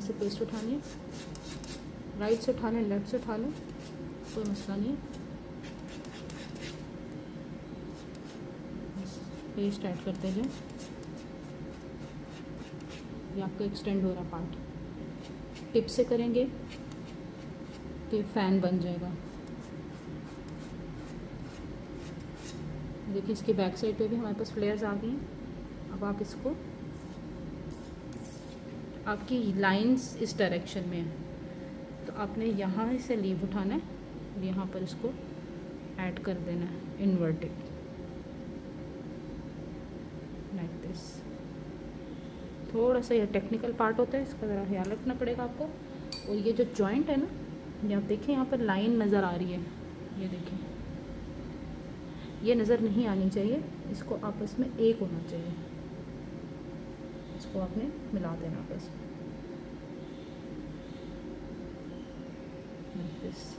से पेस्ट उठा लें राइट से उठा लें लेफ़्ट से उठा लें। कोई मसला नहीं। है पेस्ट ऐड करते जाए। ये आपका एक्सटेंड हो रहा पार्ट टिप से करेंगे तो ये फ़ैन बन जाएगा। देखिए, इसके बैक साइड पे भी हमारे पास फ्लेयर्स आ गई हैं। अब आप इसको, आपकी लाइंस इस डायरेक्शन में है। आपने यहाँ से लीव उठाना है और यहाँ पर इसको ऐड कर देना है इन्वर्टेड लाइक दिस थोड़ा सा यह टेक्निकल पार्ट होता है, इसका ज़रा ख्याल रखना पड़ेगा आपको। और ये जो जॉइंट है ना ये आप देखें, यहाँ पर लाइन नज़र आ रही है। ये देखें। ये नज़र नहीं आनी चाहिए, इसको आपस में एक होना चाहिए। इसको आपने मिला देना बस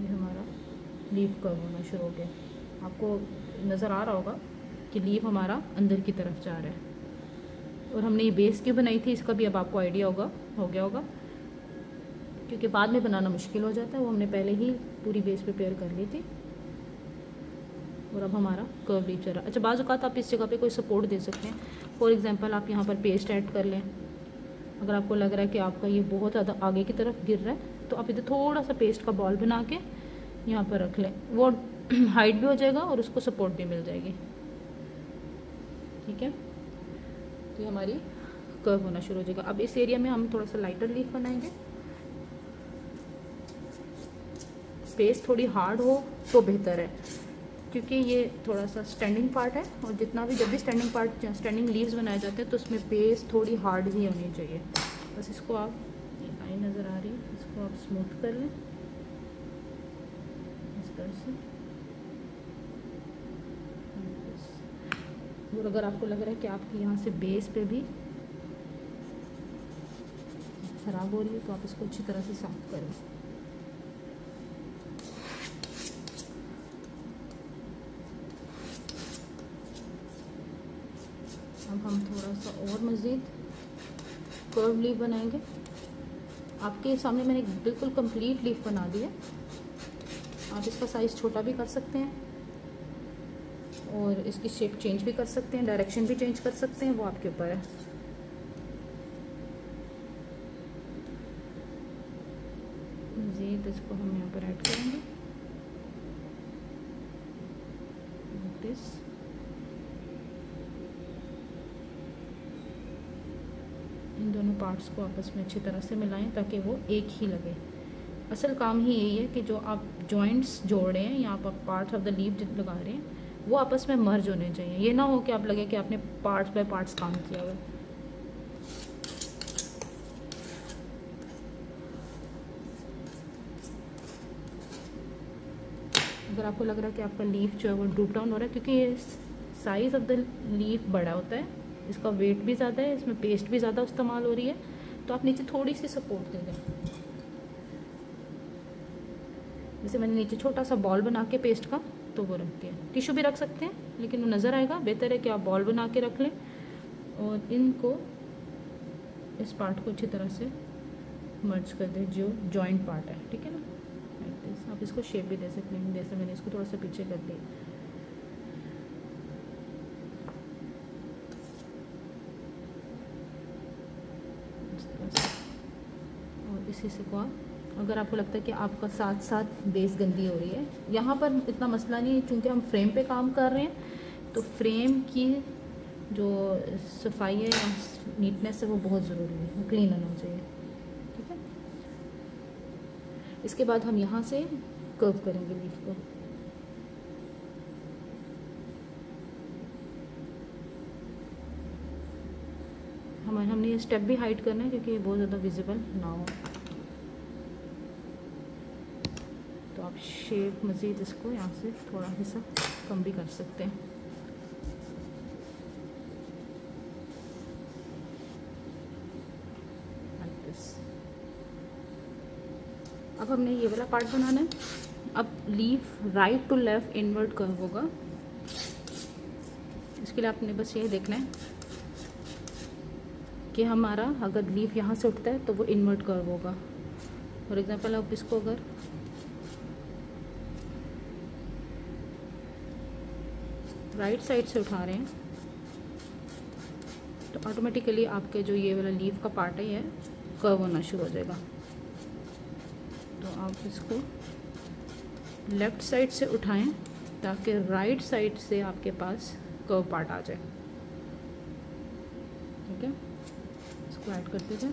ये हमारा लीव कर्व होना शुरू हो गया। आपको नज़र आ रहा होगा कि लीव हमारा अंदर की तरफ़ जा रहा है। और हमने ये बेस क्यों बनाई थी, इसका भी अब आपको आइडिया होगा, हो गया होगा। क्योंकि बाद में बनाना मुश्किल हो जाता है, वो हमने पहले ही पूरी बेस प्रिपेयर कर ली थी। और अब हमारा कर्व लीव जा रहा है अच्छा बाज़ आप इस जगह पे कोई सपोर्ट दे सकते हैं। फॉर एग्ज़ाम्पल आप यहाँ पर पेस्ट ऐड कर लें। अगर आपको लग रहा है कि आपका ये बहुत ज़्यादा आगे की तरफ़ गिर रहा है तो आप इधर थोड़ा सा पेस्ट का बॉल बना के यहाँ पर रख लें। वो हाइट भी हो जाएगा और उसको सपोर्ट भी मिल जाएगी। ठीक है? तो ये हमारी कर्व होना शुरू हो जाएगा। अब इस एरिया में हम थोड़ा सा लाइटर लीफ बनाएँगे। पेस्ट थोड़ी हार्ड हो तो बेहतर है। क्योंकि ये थोड़ा सा स्टैंडिंग पार्ट है और जितना भी, जब भी स्टैंडिंग पार्ट स्टैंडिंग लीव्स बनाए जाते हैं तो उसमें बेस थोड़ी हार्ड ही होनी चाहिए। बस इसको आप आई नज़र आ रही है, इसको आप स्मूथ कर लें। इस तरह से। और अगर आपको लग रहा है कि आपके यहाँ से बेस पे भी ख़राब हो रही है तो आप इसको अच्छी तरह से साफ़ करें अब हम थोड़ा सा और मज़ीद कर्व लीफ बनाएँगे। आपके सामने मैंने बिल्कुल कंप्लीट लीफ बना दी है। आप इसका साइज़ छोटा भी कर सकते हैं और इसकी शेप चेंज भी कर सकते हैं डायरेक्शन भी चेंज कर सकते हैं, वो आपके ऊपर है। मज़ीद इसको हम यहाँ पर ऐड करेंगे। दिस इन दोनों पार्ट्स को आपस में अच्छी तरह से मिलाएँ ताकि वो एक ही लगे। असल काम ही यही है कि जो आप जॉइंट्स जोड़ रहे हैं या आप पार्ट ऑफ़ द लीव लगा रहे हैं, वो आपस में मर्ज होने चाहिए। ये ना हो कि आप लगे कि आपने पार्ट्स बाय पार्ट्स काम किया हुआ अगर आपको लग रहा है कि आपका लीफ जो है वो ड्रूप डाउन हो रहा है, क्योंकि ये साइज़ ऑफ़ द लीफ बड़ा होता है इसका वेट भी ज़्यादा है, इसमें पेस्ट भी ज़्यादा इस्तेमाल हो रही है तो आप नीचे थोड़ी सी सपोर्ट दे दें। जैसे मैंने नीचे छोटा सा बॉल बना के पेस्ट का तो वो रख दिया। टिशू भी रख सकते हैं, लेकिन वो नज़र आएगा, बेहतर है कि आप बॉल बना के रख लें और इनको इस पार्ट को अच्छी तरह से मर्ज कर दें, जो जॉइंट पार्ट है, ठीक है ना? आप इसको शेप भी दे सकते हैं, जैसे मैंने इसको थोड़ा सा पीछे कर दिया। इसी से को अगर आपको लगता है कि आपका साथ साथ बेस गंदी हो रही है, यहाँ पर इतना मसला नहीं है, चूँकि हम फ्रेम पे काम कर रहे हैं तो फ्रेम की जो सफ़ाई है या नीटनेस है वो बहुत ज़रूरी है, वो क्लीन होना चाहिए, ठीक है? इसके बाद हम यहाँ से कर्व करेंगे लीफ को। हमारे, हमने ये स्टेप भी हाइड करना है, क्योंकि ये बहुत ज़्यादा विजिबल ना हो तो आप शेप मज़ीद इसको यहाँ से थोड़ा हिस्सा कम भी कर सकते हैं। अब हमने ये वाला पार्ट बनाना है। अब leaf right to left invert curve होगा। इसके लिए आपने बस ये देखना है कि हमारा अगर लीफ यहाँ से उठता है तो वो इनवर्ट कर्व होगा। फॉर एग्जांपल आप इसको अगर राइट साइड से उठा रहे हैं। तो ऑटोमेटिकली आपके जो ये वाला लीव का पार्ट है, ये कर्व होना शुरू हो जाएगा। तो आप इसको लेफ़्ट साइड से उठाएँ, ताकि राइट साइड से आपके पास कर्व पार्ट आ जाए। ठीक है? इसको ऐड करते जाए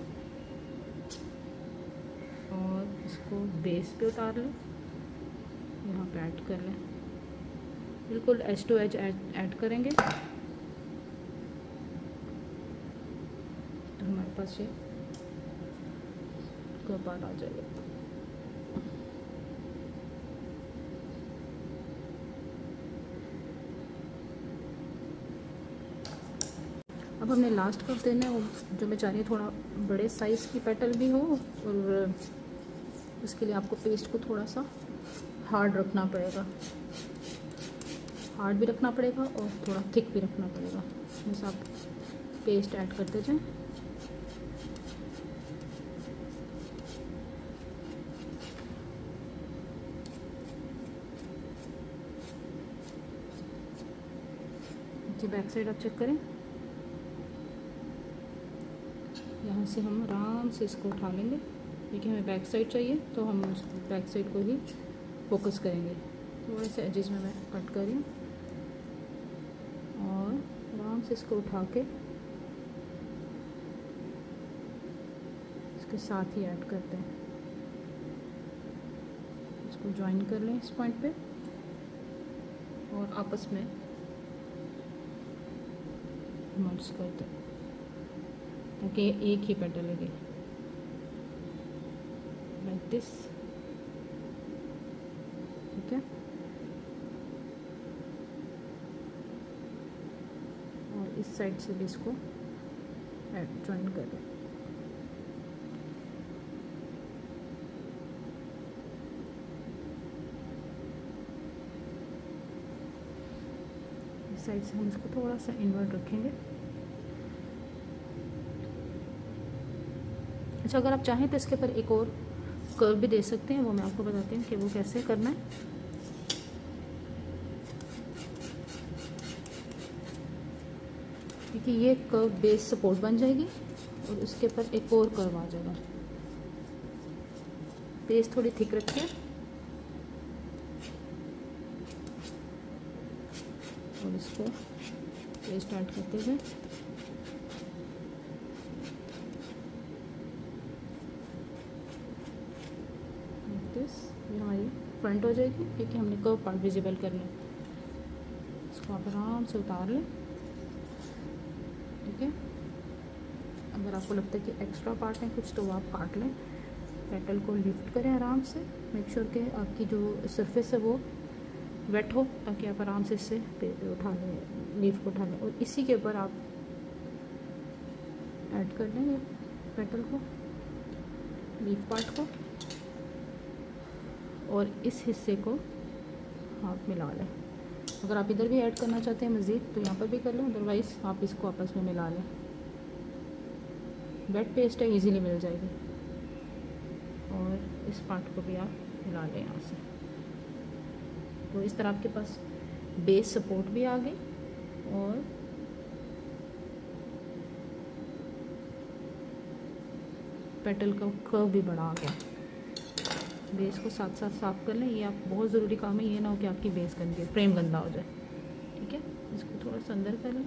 और इसको बेस पे उतार लें। यहाँ पे ऐड कर लें। बिल्कुल एच टू एच ऐड करेंगे। तो हमारे पास ये कपाल आ जाएगा। अब हमने लास्ट कप देना है, वो जो मैं चाह रही हूँ, थोड़ा बड़े साइज़ की पेटल भी हो, और उसके लिए आपको पेस्ट को थोड़ा सा हार्ड रखना पड़ेगा। हार्ड भी रखना पड़ेगा और थोड़ा थिक भी रखना पड़ेगा। बस आप पेस्ट ऐड करते जाएँ। जी बैक साइड आप चेक करें। यहाँ से हम आराम से इसको उठा लेंगे। क्योंकि हमें बैक साइड चाहिए तो हम बैक साइड को ही फोकस करेंगे। थोड़े से एजेस में मैं कट कर रही हूँ। से इसको उठा के इसके साथ ही ऐड करते हैं। इसको ज्वाइन कर लें इस पॉइंट पे और आपस में मर्ज कर दें ताकि एक ही पेटल लगे। लाइक दिस ठीक है और इस साइड से भी इसको ज्वाइन कर। दें साइड से हम इसको थोड़ा सा इन्वर्ट रखेंगे। अच्छा अगर आप चाहें तो इसके ऊपर एक और कर्व भी दे सकते हैं, वो मैं आपको बताती हूँ कि वो कैसे करना है। क्योंकि ये कर्व बेस सपोर्ट बन जाएगी और उसके ऊपर एक और कर्व आ जाएगा। बेस थोड़ी थिक रखिए। और इसको स्टार्ट करते हुए ये हमारी फ्रंट हो जाएगी, क्योंकि हमने कर्व पार्ट विजिबल करना है इसको आप आराम से उतार लें। ठीक है अगर आपको लगता है कि एक्स्ट्रा पार्ट है कुछ तो आप काट लें। पेटल को लिफ्ट करें आराम से। मेक श्योर कि आपकी जो सरफेस है वो वेट हो, ताकि आप आराम से इससे उठा लें लीफ को उठा लें। और इसी के ऊपर आप ऐड कर लें पेटल को लीफ पार्ट को। और इस हिस्से को आप मिला लें। अगर आप इधर भी ऐड करना चाहते हैं मज़ीद तो यहाँ पर भी कर लें अदरवाइज़ आप इसको आपस में मिला लें। वेट पेस्ट है इजीली मिल जाएगी। और इस पार्ट को भी आप मिला लें यहाँ से। तो इस तरह आपके पास बेस सपोर्ट भी आ गई और पेटल का कर्व भी आ गया। बेस को साथ साथ साफ़ कर लें। ये आप, बहुत ज़रूरी काम है, ये ना हो कि आपकी बेस गंदी फ्रेम गंदा हो जाए। ठीक है? इसको थोड़ा सा अंदर कर लें।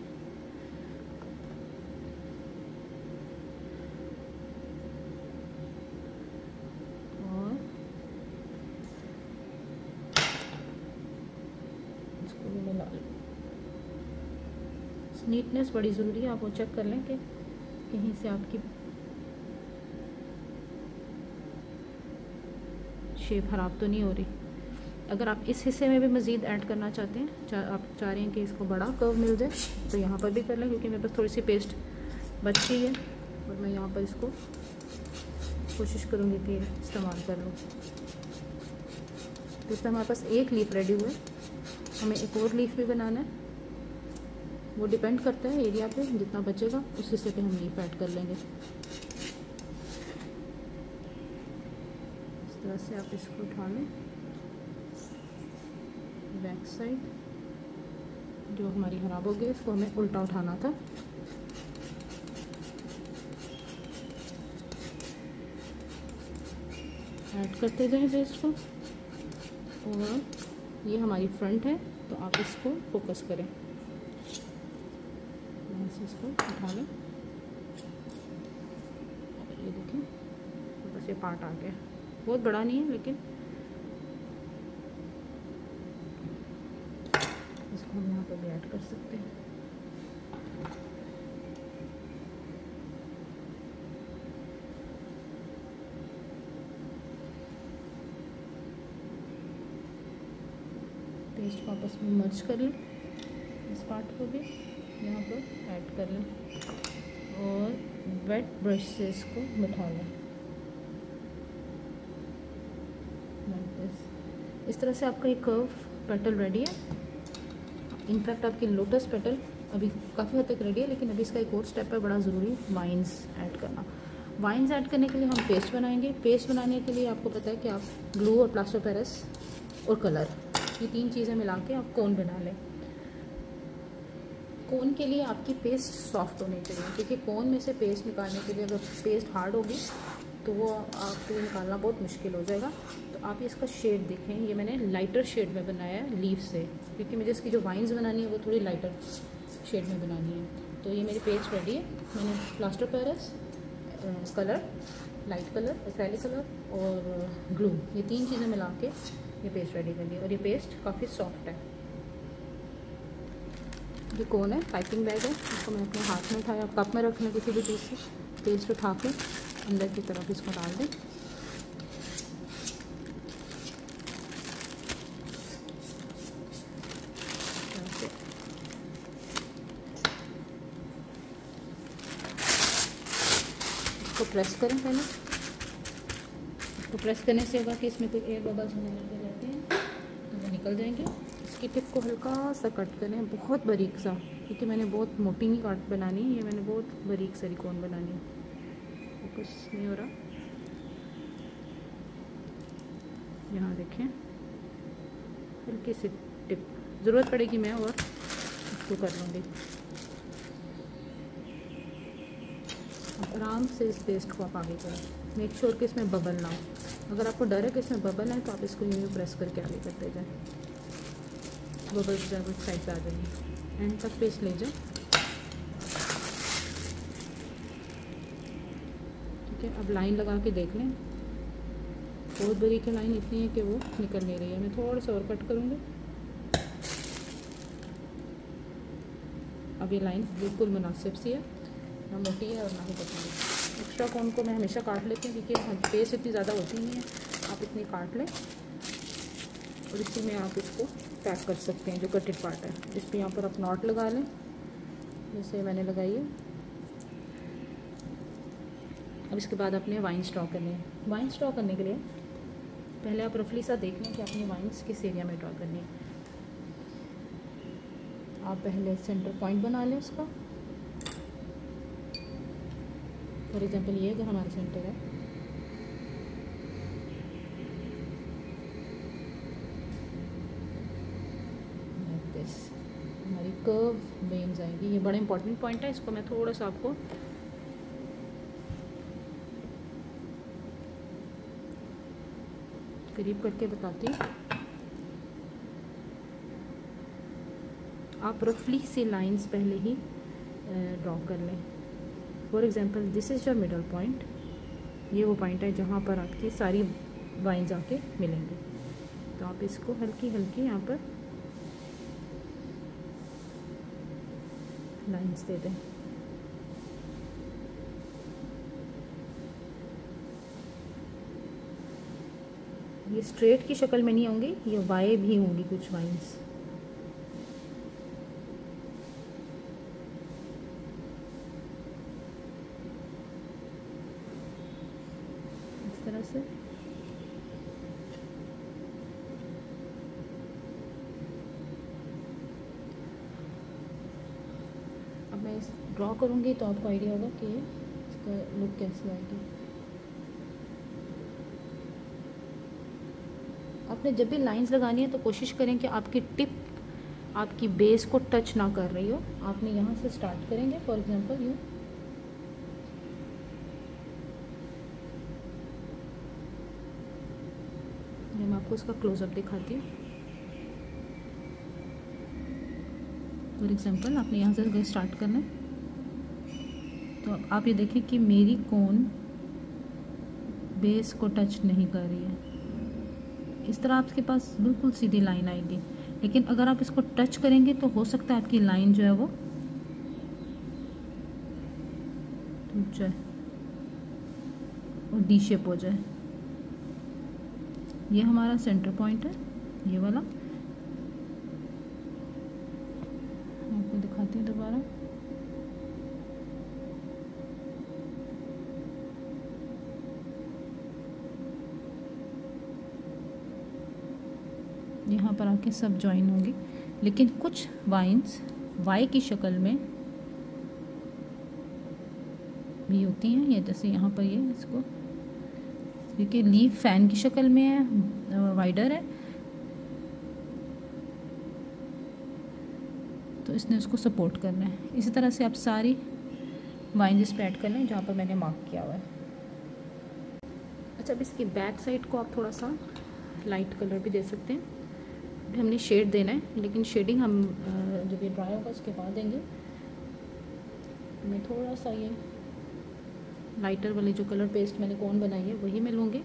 और नीटनेस बड़ी ज़रूरी है, आप वो चेक कर लें कि कहीं से आपकी शेप ख़राब तो नहीं हो रही। अगर आप इस हिस्से में भी मज़ीद ऐड करना चाहते हैं चा, आप चाह रहे हैं कि इसको बड़ा कर्व मिल जाए तो यहाँ पर भी कर लें क्योंकि मेरे पास थोड़ी सी पेस्ट बच गई है और मैं यहाँ पर इसको कोशिश करूँगी कि इस्तेमाल कर लूँ। तो इसमें हमारे पास एक लीफ रेडी हुआ है। हमें एक और लीफ भी बनाना है। वो डिपेंड करता है एरिया पे जितना बचेगा उस हिस्से पे हम लीफ ऐड कर लेंगे। तरह से आप इसको उठा लें बैक साइड जो हमारी ख़राब हो गई, इसको हमें उल्टा उठाना था। ऐड करते जाएँ पेस्ट को। और ये हमारी फ्रंट है तो आप इसको फोकस करें। इसको उठा लें ये देखें, बस ये पार्ट आ गया। बहुत बड़ा नहीं है, लेकिन इसको हम यहाँ पर भी ऐड कर सकते हैं। पेस्ट को आपस में मर्ज कर लें, इस पार्ट को भी यहाँ पर ऐड कर लें और वेट ब्रश से इसको बिठा लें। इस तरह से आपका एक कर्व पेटल रेडी है। इनफैक्ट आपकी लोटस पेटल अभी काफ़ी हद तक रेडी है, लेकिन अभी इसका एक और स्टेप है, बड़ा ज़रूरी वाइन्स ऐड करना। वाइन्स ऐड करने के लिए हम पेस्ट बनाएँगे। पेस्ट बनाने के लिए आपको पता है कि आप ग्लू और प्लास्टर पेरिस और कलर ये तीन चीज़ें मिला के आप कोन बना लें। कोन के लिए आपकी पेस्ट सॉफ्ट होनी चाहिए, क्योंकि कोन में से पेस्ट निकालने के लिए अगर पेस्ट हार्ड होगी तो वो आपको निकालना बहुत मुश्किल हो जाएगा। तो आप इसका शेड देखें। ये मैंने लाइटर शेड में बनाया है लीव से, क्योंकि मुझे इसकी जो वाइन्स बनानी है वो थोड़ी लाइटर शेड में बनानी है। तो ये मेरी पेज रेडी है। मैंने plaster Paris colour light colour acrylic colour और ग्लू ये तीन चीज़ें मिला के ये पेस्ट रेडी कर ली और ये पेस्ट काफ़ी सॉफ्ट है। जो कौन है? पाइपिंग बैग है। इसको मैं अपने हाथ में उठाया। कप में रखना किसी भी चीज़ से। पेस्ट उठा के अंदर की तरफ़ इसको डाल दें। इसको प्रेस करें पहले। इसको प्रेस करने से होगा कि इसमें कोई एयर बबल्स होने लगे रहते हैं। तो वो निकल जाएँगे। इसकी टिप को हल्का सा कट करें। बहुत बारीक सा, क्योंकि मैंने बहुत मोटी नहीं काट बनानी है। ये मैंने बहुत बारीक सिलिकॉन बनानी है। फोकस नहीं हो रहा। यहाँ देखें। हल्की सी टिप। ज़रूरत पड़ेगी मैं और इसको कर लूँगी। आराम से इस पेस्ट को आप आगे करें। मेक श्योर कि इसमें बबल ना हो। अगर आपको डर है कि इसमें बबल है तो आप इसको यूँ प्रेस करके आगे करते जाएँ। बबल जो है साइड पर आ जाएँगे। एंड तक पेस्ट ले जाए। ठीक है अब लाइन लगा के देख लें। बहुत बड़ी की लाइन इतनी है कि वो निकल नहीं रही है। मैं थोड़ा सा और कट करूँगी। अब ये लाइन बिल्कुल मुनासिब सी है। ना मोटी है और ना ही पतली एक्स्ट्रा कॉन को मैं हमेशा काट लेती हूँ क्योंकि पेस्ट इतनी ज़्यादा होती नहीं है। आप इतनी काट लें। और इसी में आप इसको पैक कर सकते हैं, जो कटेड पार्ट है। इस पर यहाँ पर आप नॉट लगा लें। जैसे मैंने लगाई है। अब इसके बाद अपने वाइन स्टॉक करने हैं। वाइन स्टॉक करने के लिए पहले आप रफली सा देख लें कि अपनी वाइन्स किस एरिया में ड्रॉ करनी है। आप पहले सेंटर पॉइंट बना लें उसका। फॉर एग्ज़ाम्पल ये अगर हमारा सेंटर है। हमारी कर्व वेन्स आएँगी ये बड़ा इंपॉर्टेंट पॉइंट है, इसको मैं थोड़ा सा आपको करीब करके बताती आप रफली से लाइंस पहले ही ड्रॉ कर लें। For example this is your middle point ये वो पॉइंट है जहाँ पर आपकी सारी वाइन्स आके मिलेंगे। तो आप इसको हल्की हल्की यहाँ पर लाइंस दे दें। स्ट्रेट की शक्ल में नहीं होंगी, ये वाई भी होंगी कुछ वाइन्स तरह से। अब मैं इस ड्रॉ करूँगी तो आपको आइडिया होगा कि इसका लुक कैसे आएगी। आपने जब भी लाइंस लगानी है तो कोशिश करें कि आपकी टिप आपकी बेस को टच ना कर रही हो। आपने यहाँ से स्टार्ट करेंगे। फॉर एग्जांपल यू मैं आपको इसका क्लोज़अप दिखाती हूँ। फॉर एग्ज़ाम्पल आपने यहाँ से स्टार्ट करना है तो आप ये देखें कि मेरी कौन बेस को टच नहीं कर रही है। इस तरह आपके पास बिल्कुल सीधी लाइन आएगी। लेकिन अगर आप इसको टच करेंगे तो हो सकता है आपकी लाइन जो है वो टूट जाए और डी शेप हो जाए। ये हमारा सेंटर पॉइंट है, ये वाला आपको दिखाती हूँ दोबारा यहाँ पर आके सब ज्वाइन होंगी। लेकिन कुछ वाइन्स वाई की शक्ल में भी होती हैं। ये जैसे यहाँ पर ये इसको, क्योंकि लीफ फ़ैन की शक्ल में है वाइडर है। तो इसने उसको सपोर्ट करना है। इसी तरह से आप सारी वाइन पे ऐड कर लें, जहाँ पर मैंने मार्क किया हुआ है। अच्छा अब इसकी बैक साइड को आप थोड़ा सा लाइट कलर भी दे सकते हैं। हमने शेड देना है, लेकिन शेडिंग हम जब ये ड्राई होगा, उसके बाद देंगे। मैं थोड़ा सा ये लाइटर वाली जो कलर पेस्ट मैंने कौन बनाई है, वही मैं लूँगी।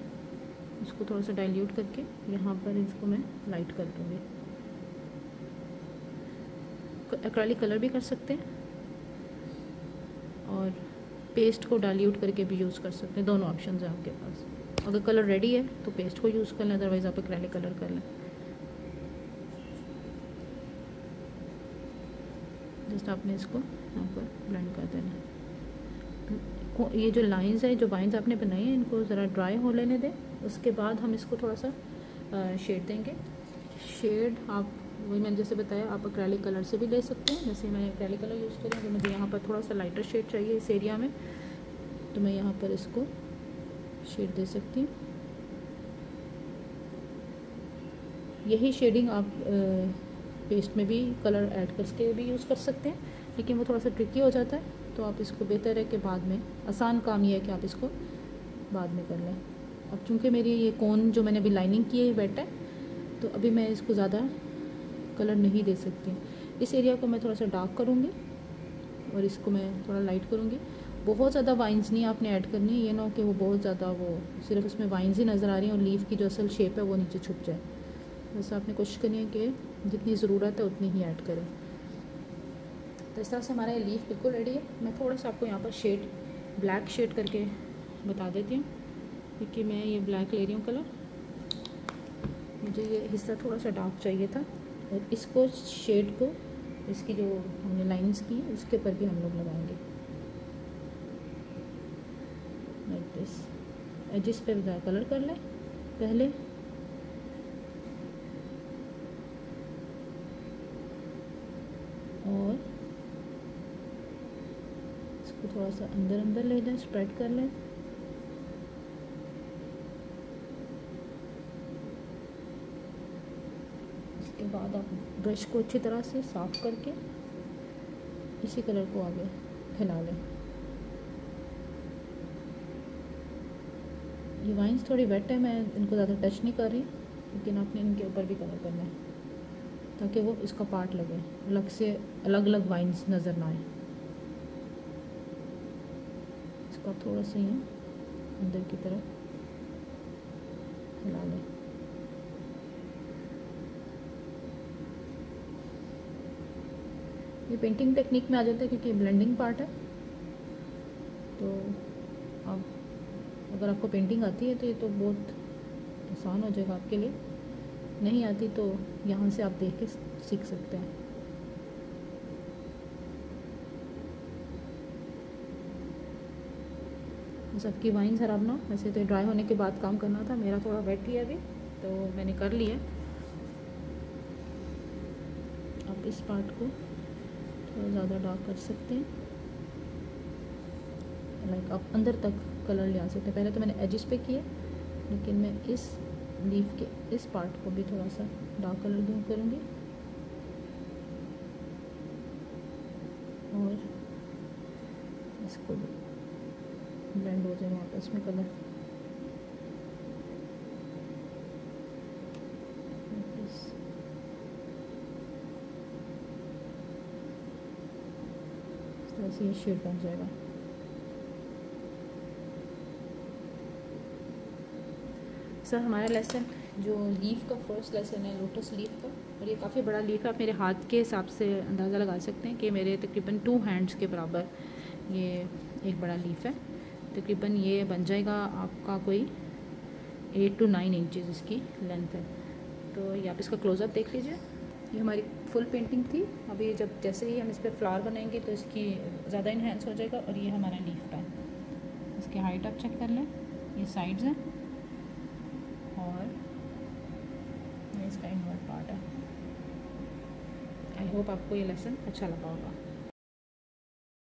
इसको थोड़ा सा डाइल्यूट करके, यहाँ पर इसको मैं लाइट कर दूँगी। एक्रेलिक कलर भी कर सकते हैं, और पेस्ट को डाइल्यूट करके भी यूज़ कर सकते हैं, दोनों ऑप्शन हैं आपके पास। अगर कलर रेडी है तो पेस्ट को यूज़ कर लें अदरवाइज़ आप एक्रेलिक कलर कर लें। जस्ट आपने इसको यहाँ पर ब्लेंड कर देना है। ये जो लाइंस है, जो वाइन्स आपने बनाई हैं, इनको ज़रा ड्राई हो लेने दें। उसके बाद हम इसको थोड़ा सा शेड देंगे। शेड आप वही मैंने जैसे बताया, आप अक्रैलिक कलर से भी ले सकते हैं। जैसे मैं अक्रैलिक कलर यूज़ करूँ तो मुझे यहाँ पर थोड़ा सा लाइटर शेड चाहिए इस एरिया में। तो मैं यहाँ पर इसको शेड दे सकती हूँ। यही शेडिंग आप पेस्ट में भी कलर ऐड करके भी यूज़ कर सकते हैं, लेकिन वो थोड़ा सा ट्रिकी हो जाता है तो आप इसको बेहतर है कि बाद में, आसान काम ये है कि आप इसको बाद में कर लें। अब चूँकि मेरी ये कौन जो मैंने अभी लाइनिंग की है वेट है तो अभी मैं इसको ज़्यादा कलर नहीं दे सकती। इस एरिया को मैं थोड़ा सा डार्क करूँगी और इसको मैं थोड़ा लाइट करूँगी। बहुत ज़्यादा वाइन्स नहीं आपने ऐड करनी है ये ना कि वो बहुत ज़्यादा वो, सिर्फ़ उसमें वाइन्स ही नज़र आ रही हैं और लीफ की जो असल शेप है वो नीचे छुप जाए। बस आपने कोशिश करनी है कि जितनी ज़रूरत है उतनी ही ऐड करें। तो इस तरह से हमारा ये लीफ बिल्कुल रेडी है। मैं थोड़ा सा आपको यहाँ पर शेड ब्लैक शेड करके बता देती हूँ, क्योंकि मैं ये ब्लैक ले रही हूँ कलर मुझे ये हिस्सा थोड़ा सा डार्क चाहिए था। और इसको शेड को, इसकी जो हमने लाइंस की, उसके ऊपर भी हम लोग लगाएँगे। लाइक दिस एजिस पे कलर कर लें। पहले और इसको थोड़ा सा अंदर अंदर ले जाए स्प्रेड कर लें। इसके बाद आप ब्रश को अच्छी तरह से साफ़ करके इसी कलर को आगे फैला लें। ये वाइन्स थोड़ी वेट है, मैं इनको ज़्यादा टच नहीं कर रही, लेकिन आपने इनके ऊपर भी कलर करना है। ताकि वो इसका पार्ट लगे। अलग से अलग अलग वाइन्स नज़र ना आए। इसका थोड़ा सा ही अंदर की तरफ़। हिला लें। ये पेंटिंग टेक्निक में आ जाता है क्योंकि ब्लेंडिंग पार्ट है। तो आप, अगर आपको पेंटिंग आती है तो ये तो बहुत आसान हो जाएगा आपके लिए। नहीं आती तो यहाँ से आप देख के सीख सकते हैं। सबकी वाइन खराब ना वैसे तो ड्राई होने के बाद काम करना था, मेरा थोड़ा वेट ही है अभी तो मैंने कर लिया। अब इस पार्ट को थोड़ा ज़्यादा डार्क कर सकते हैं। लाइक आप अंदर तक कलर ले आ सकते हैं। पहले तो मैंने एजिस पे किए लेकिन मैं इस लीफ के इस पार्ट को भी थोड़ा सा डार्क कलर दूँ करूँगी। और इसको भी ब्लेंड हो जाए वापस में कलर इस तरह से ये शेड बन जाएगा। सर, हमारा लेसन जो लीफ का फ़र्स्ट लेसन है लोटस लीफ का, और ये काफ़ी बड़ा लीफ है, आप मेरे हाथ के हिसाब से अंदाज़ा लगा सकते हैं कि मेरे तकरीबन टू हैंड्स के बराबर ये एक बड़ा लीफ है। तकरीबन ये बन जाएगा आपका कोई एट टू नाइन इंचज़ इसकी लेंथ है। तो ये आप इसका क्लोज़अप देख लीजिए। ये हमारी फुल पेंटिंग थी। अभी जब जैसे ही हम इस पर फ्लावर बनाएँगे तो इसकी ज़्यादा इन्हेंस हो जाएगा, और ये हमारा लीफ है। इसकी हाइट आप चेक कर लें। ये साइड्स हैं और ये इसका इनवर्ट पार्ट है आई होप आपको ये लेसन अच्छा लगा होगा।